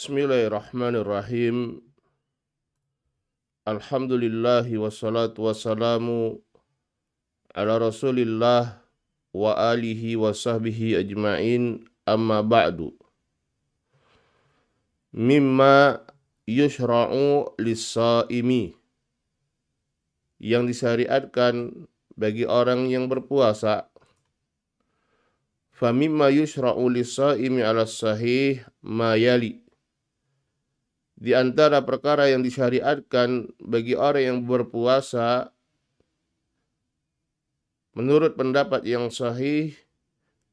Bismillahirrahmanirrahim. Alhamdulillahi wassalatu wassalamu ala rasulillah wa alihi wa sahbihi ajma'in amma ba'du. Mimma yushra'u lis-saimi yang disyariatkan bagi orang yang berpuasa famimma yushra'u lis-saimi 'ala sahih ma yali di antara perkara yang disyariatkan bagi orang yang berpuasa menurut pendapat yang sahih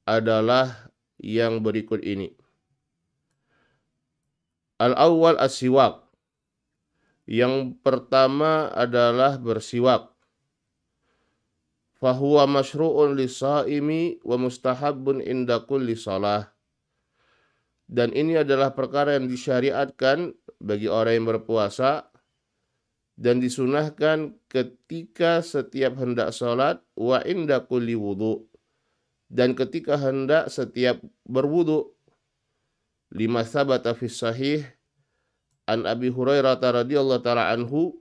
adalah yang berikut ini. Al-awwal as-siwak. Yang pertama adalah bersiwak fahuwa masyru'un lisaimi wa mustahabun inda kulli salah. Dan ini adalah perkara yang disyariatkan bagi orang yang berpuasa dan disunahkan ketika setiap hendak salat wa inda kulli wudu dan ketika hendak setiap berwudu. Lima sabata fi sahih an Abi Hurairah radhiyallahu taala anhu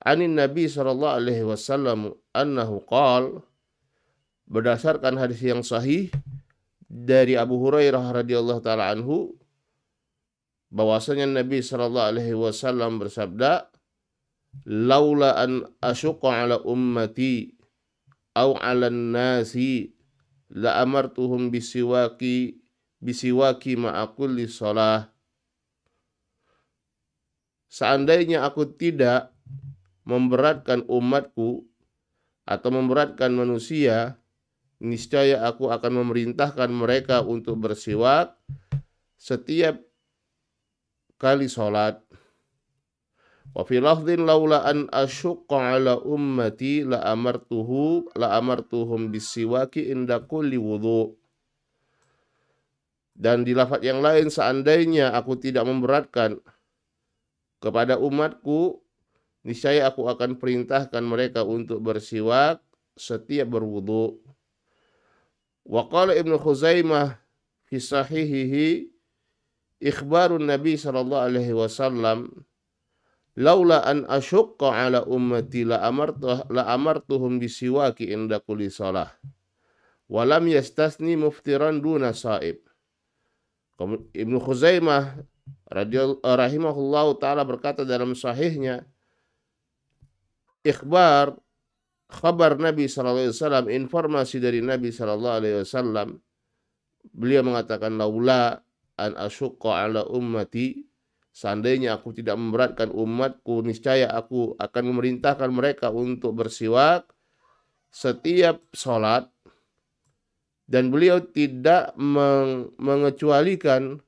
anin Nabi sallallahu alaihi wasallam annahu qal berdasarkan hadis yang sahih dari Abu Hurairah radhiyallahu taala anhu bahwasanya Nabi sallallahu alaihi wasallam bersabda laula an asyqa ala ummati au ala nasi la amartuhum bisiwaki bisiwaki ma'a kulli salah Seandainya aku tidak memberatkan umatku atau memberatkan manusia, niscaya aku akan memerintahkan mereka untuk bersiwak setiap kali sholat. Wa fi laula an asyqa ala ummati la amartuhu la amartuhum bisiwaki inda kulli wudu. Dan di lafaz yang lain seandainya aku tidak memberatkan kepada umatku niscaya aku akan perintahkan mereka untuk bersiwak setiap berwudu. Wa qala Ibnu Khuzaimah fi sahihihi ikhbarun Nabi sallallahu alaihi wasallam laula an asyqa ala ummati la amartuh la amartuhum bisiwaki inda kulli salah wa lam yastasni muftiran duna saib. Ibnu Khuzaimah rahimahullahu taala berkata dalam sahihnya ikhbar khabar Nabi wasallam informasi dari Nabi wasallam beliau mengatakan laula an asyqa ala ummati seandainya aku tidak memberatkan umatku niscaya aku akan memerintahkan mereka untuk bersiwak setiap sholat dan beliau tidak mengecualikan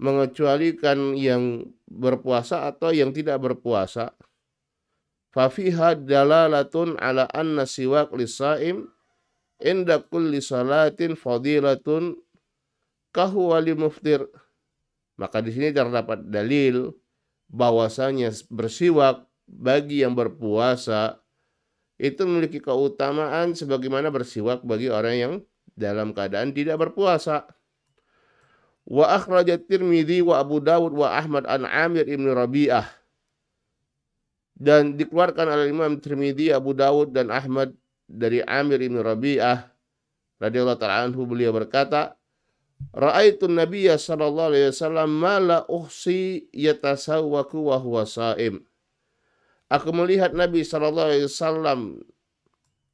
mengecualikan yang berpuasa atau yang tidak berpuasa fafiha dalalatun ala anna siwak lisaim inda kulli salatin fadilatun kahu wali muftir maka di sini terdapat dalil bahwasanya bersiwak bagi yang berpuasa itu memiliki keutamaan sebagaimana bersiwak bagi orang yang dalam keadaan tidak berpuasa. Wa akhrajat Tirmidzi wa Abu Dawud wa Ahmad an Amir ibn Rabi'ah dan dikeluarkan oleh Imam Tirmidzi, Abu Dawud dan Ahmad dari Amir bin Rabi'ah radhiyallahu taala anhu beliau berkata Ra'aitu Nabiya sallallahu alaihi wasallam ma la uhsi yatasawwaku wa huwa saim. Aku melihat Nabi sallallahu alaihi wasallam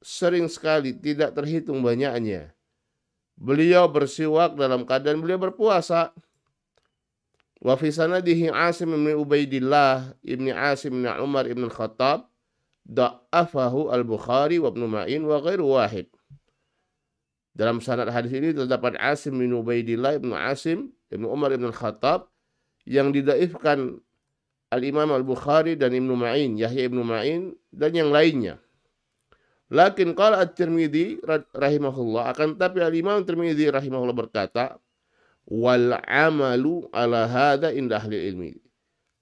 sering sekali tidak terhitung banyaknya. Beliau bersiwak dalam keadaan beliau berpuasa. Wa fi sanadihi Asim bin Ubaidillah ibni Asim bin Umar ibn Khattab da'afahu al-Bukhari wa Ibnu Ma'in wa ghairu wahid. Dalam sanad hadis ini terdapat Asim bin Ubaidillah ibnu Asim ibnu Umar ibn Khattab yang didaifkan Al-Imam Al-Bukhari dan Ibnu Ma'in, Yahya Ibnu Ma'in dan yang lainnya. Lakin qala At-Tirmidzi rahimahullah akan tapi Al-Imam Tirmidzi rahimahullah berkata wal amalu ala hada indah ahli ilmi.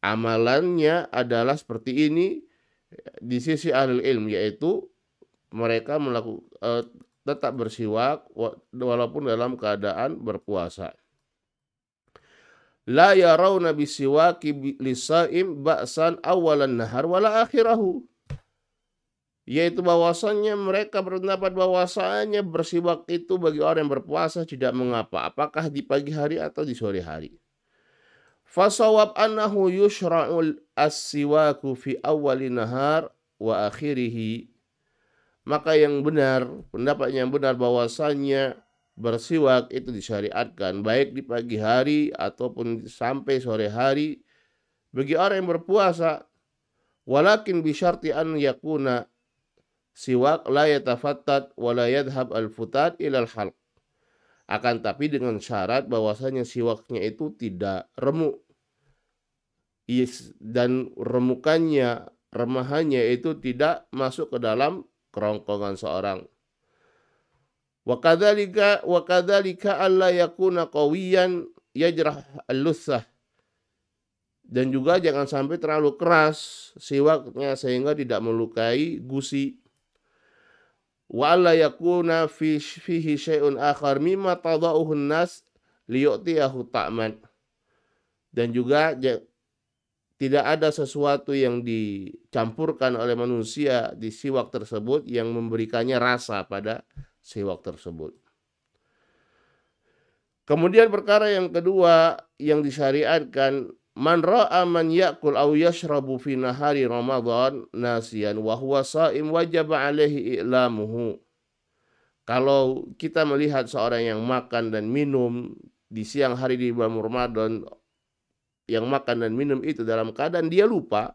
Amalannya adalah seperti ini di sisi ahli ilmu yaitu mereka melakukan uh, tetap bersiwak walaupun dalam keadaan berpuasa. la yarawna bisiwaki lisaim ba'san awalan nahar wala akhirahu yaitu bahwasannya mereka berpendapat bahwasanya bersiwak itu bagi orang yang berpuasa tidak mengapa. Apakah di pagi hari atau di sore hari? Fasawab annahu yushra'ul as-siwaku fi awwali nahar wa akhirih maka yang benar pendapat yang benar bahwasanya bersiwak itu disyariatkan baik di pagi hari ataupun sampai sore hari bagi orang yang berpuasa. Walakin bisyarti an yakuna siwak la yatafattat wa la yadhhab al futat ila al halq akan tapi dengan syarat bahwasanya siwaknya itu tidak remuk dan remukannya remahannya itu tidak masuk ke dalam kerongkongan seorang Wa kadzalika wa kadzalika alla yakuna qawiyan yajrah al-lussah. Dan juga jangan sampai terlalu keras siwaknya sehingga tidak melukai gusi. Wa alla yakuna fi fihi syai'un akhar mimma tadauhu nas liyu'tiyahu ta'man. Dan juga tidak ada sesuatu yang dicampurkan oleh manusia di siwak tersebut yang memberikannya rasa pada siwak tersebut. Kemudian perkara yang kedua yang disyariatkan man ra'a man ya'kul aw yashrabu fi nahari Ramadan nasiyan wa huwa sha'im wajib alaihi i'lamuhu. Kalau kita melihat seorang yang makan dan minum di siang hari di bulan Ramadan yang makan dan minum itu dalam keadaan dia lupa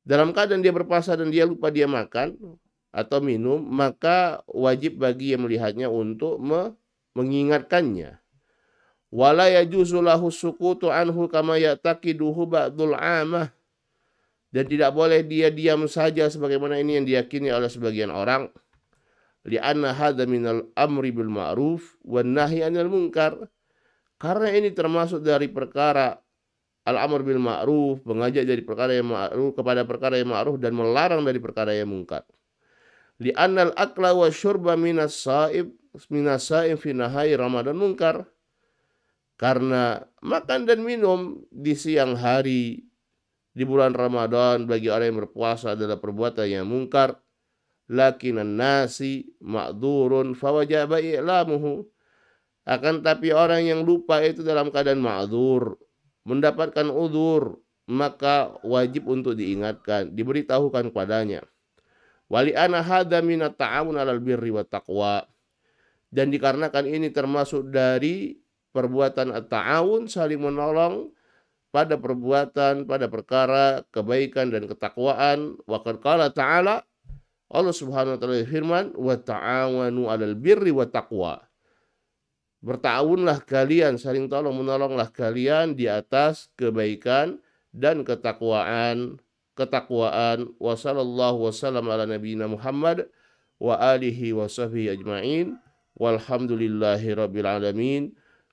dalam keadaan dia berpuasa dan dia lupa dia makan atau minum, maka wajib bagi yang melihatnya untuk me mengingatkannya. Wala yajuzu lahu sukutu anhu kama yataqiduhu ba'dul amah. Dan tidak boleh dia diam saja sebagaimana ini yang diyakini oleh sebagian orang. Lianna hadha minal amri bil ma'ruf wan nahi anil munkar. Karena ini termasuk dari perkara al-amr bil ma'ruf, mengajak dari perkara yang ma'ruf kepada perkara yang ma'ruf dan melarang dari perkara yang mungkar li annal akla wa syurba minas saib minas saib fi nahai ramadan munkar karena makan dan minum di siang hari di bulan Ramadan bagi orang yang berpuasa adalah perbuatan yang mungkar. Lakinan nasi ma'durun fawajaba i'lamuhu. Akan tapi orang yang lupa itu dalam keadaan ma'dur mendapatkan udur maka wajib untuk diingatkan diberitahukan kepadanya. Wali ana hada minat ta'awun alal birri wa taqwa. Dan dikarenakan ini termasuk dari perbuatan ta'awun saling menolong pada perbuatan, pada perkara kebaikan dan ketakwaan. Wa qala ta'ala Allah Subhanahu wa taala firman wa ta'awanu 'alal birri wa taqwa. Bertawunlah kalian saling tolong menolonglah kalian di atas kebaikan dan ketakwaan ketakwaan wa sallallahu wasallam ala nabiyina Muhammad wa alihi wa sahbihi ajma'in walhamdulillahi alamin